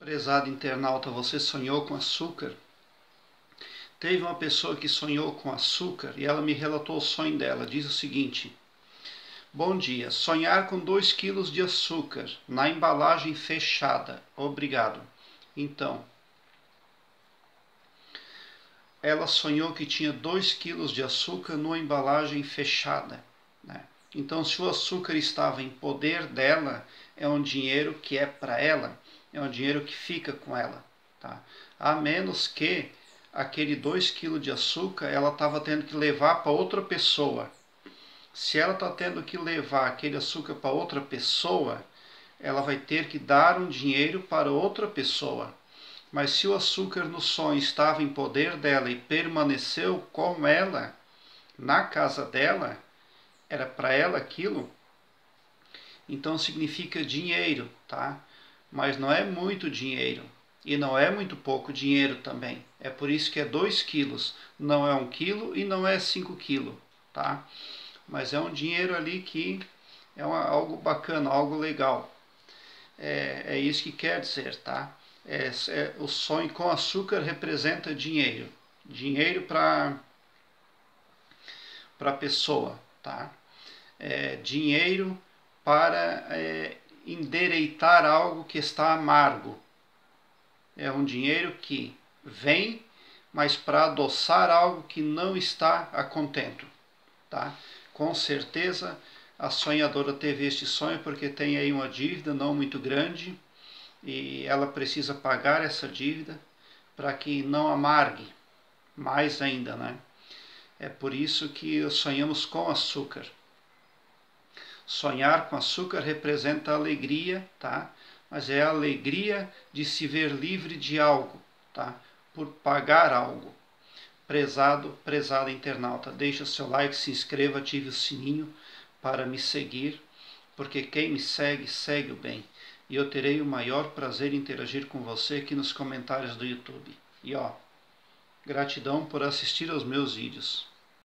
Prezado internauta, você sonhou com açúcar? Teve uma pessoa que sonhou com açúcar e ela me relatou o sonho dela. Diz o seguinte: Bom dia, sonhar com 2 quilos de açúcar na embalagem fechada. Obrigado. Então, ela sonhou que tinha 2 quilos de açúcar numa embalagem fechada. Né? Então, se o açúcar estava em poder dela, é um dinheiro que é para ela é um dinheiro que fica com ela. Tá? A menos que aquele 2 kg de açúcar ela estava tendo que levar para outra pessoa. Se ela está tendo que levar aquele açúcar para outra pessoa, ela vai ter que dar um dinheiro para outra pessoa. Mas se o açúcar no sonho estava em poder dela e permaneceu com ela, na casa dela, era para ela aquilo, então significa dinheiro, tá? Mas não é muito dinheiro e não é muito pouco dinheiro também. É por isso que é 2 quilos, não é 1 um quilo e não é 5 quilos, tá? Mas é um dinheiro ali que é uma, algo bacana, algo legal. É, é isso que quer dizer, tá? É, é, o sonho com açúcar representa dinheiro. Dinheiro para a pessoa, tá? É, dinheiro para é, endereitar algo que está amargo. É um dinheiro que vem, mas para adoçar algo que não está a contento. Tá? Com certeza a sonhadora teve este sonho porque tem aí uma dívida não muito grande e ela precisa pagar essa dívida para que não amargue mais ainda, né? É por isso que sonhamos com açúcar. Sonhar com açúcar representa alegria, tá? Mas é a alegria de se ver livre de algo, tá? Por pagar algo. Prezado, prezada internauta, deixa seu like, se inscreva, ative o sininho para me seguir, porque quem me segue, segue o bem. E eu terei o maior prazer em interagir com você aqui nos comentários do YouTube. E ó, gratidão por assistir aos meus vídeos.